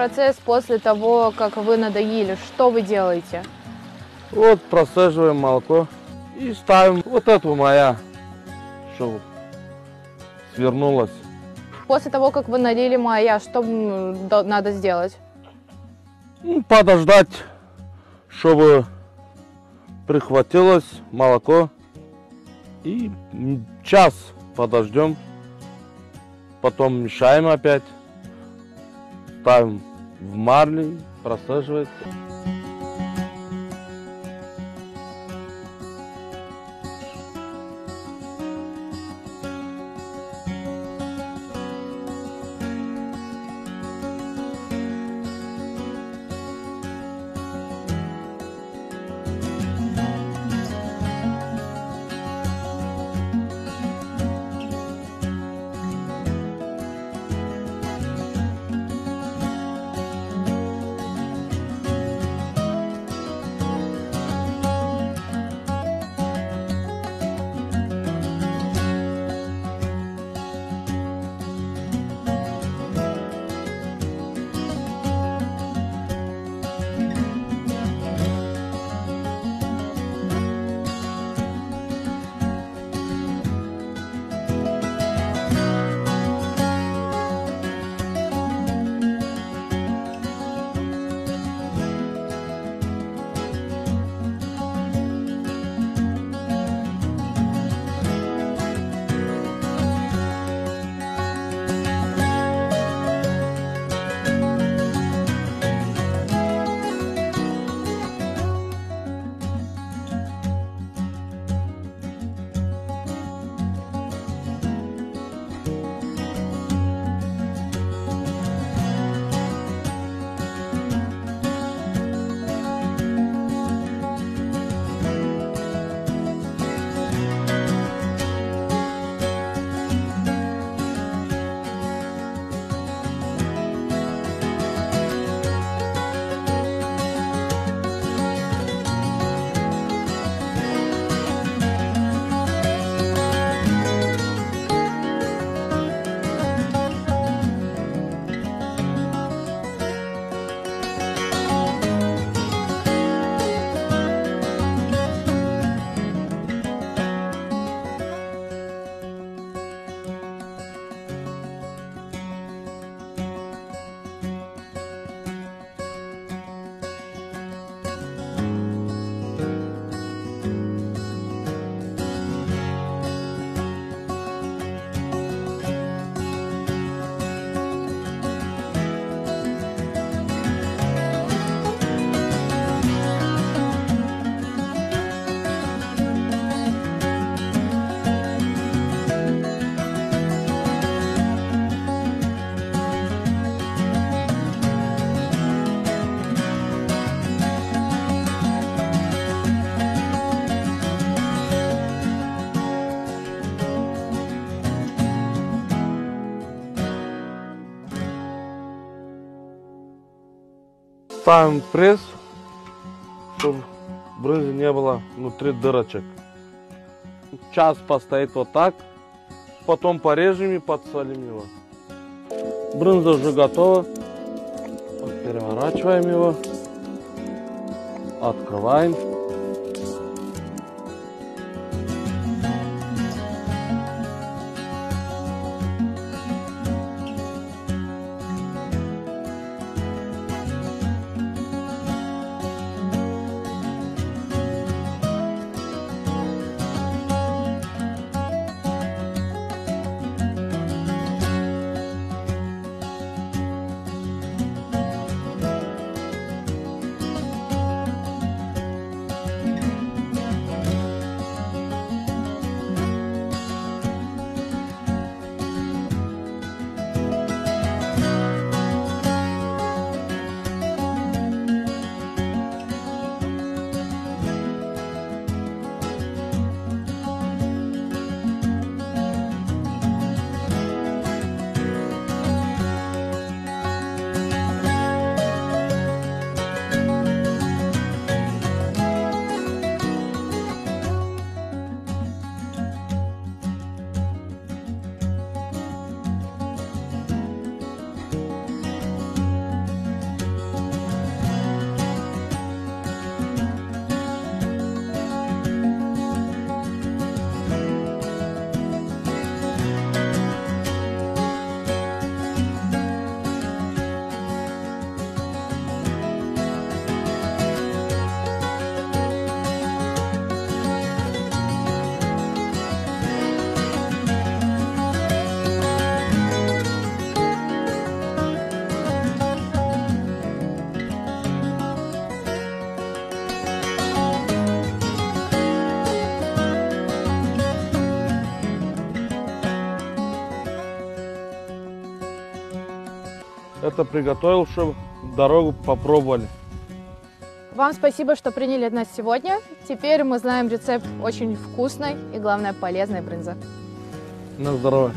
процесс после того, как вы надоели? Что вы делаете? Вот процеживаем молоко и ставим. Вот эту моя, что свернулась. После того, как вы налили мая, что надо сделать? Ну, подождать, чтобы прихватилось молоко. И час подождем. Потом мешаем опять. Ставим в марли, просаживается. Ставим пресс, чтобы брынзы не было внутри дырочек. Час постоит вот так, потом порежем и подсолим его. Брынза уже готова. Переворачиваем его. Открываем. Это приготовил, чтобы дорогу попробовали. Вам спасибо, что приняли нас сегодня. Теперь мы знаем рецепт очень вкусной и, главное, полезной брынзы. На здоровье.